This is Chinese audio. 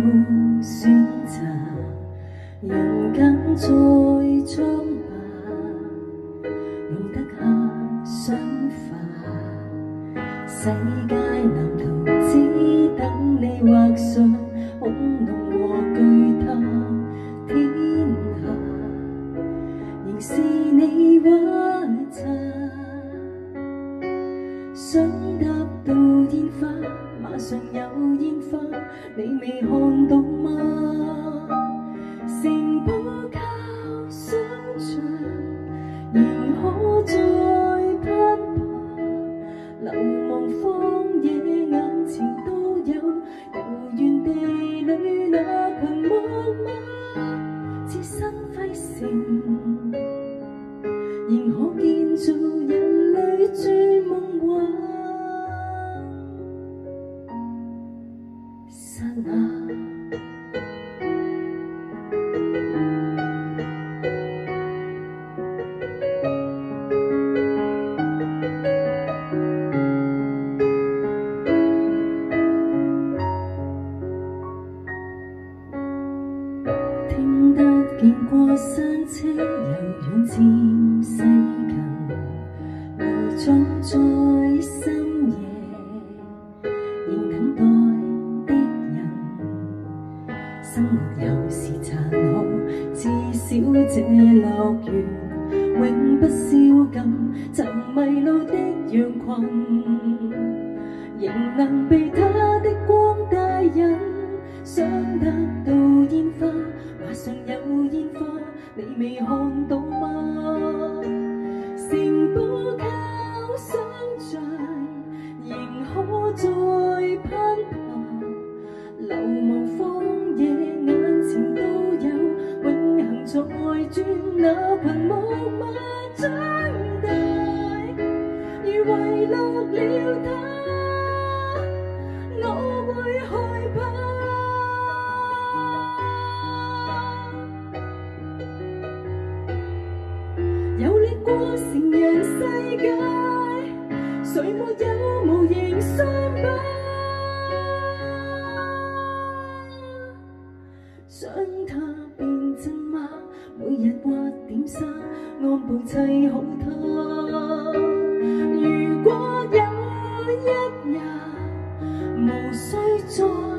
冇选择人间再装扮容得下想法世界难逃只等你画上恐龙和巨塔天下仍是你画册想得到烟花马上有烟花你未看到吗城堡靠想象仍可再攀爬流亡荒野眼前都有游园地里那群木马置身废城仍可建造人类最梦幻刹那山车悠远渐驶近，路中在深夜仍等待的人。生活。有时残酷，至少这乐园永不消禁曾迷路的羊群，仍能被他的光带引，想得到花。马上有烟花，你未看到吗？城堡靠想象，仍可再攀爬。流亡荒野，眼前都有，永恒在转，那群木马长大，如遗落了他，过成人世界，谁没有无形伤疤？想他变真吗？每日挖点沙，安步砌好他。如果有一日，无需再。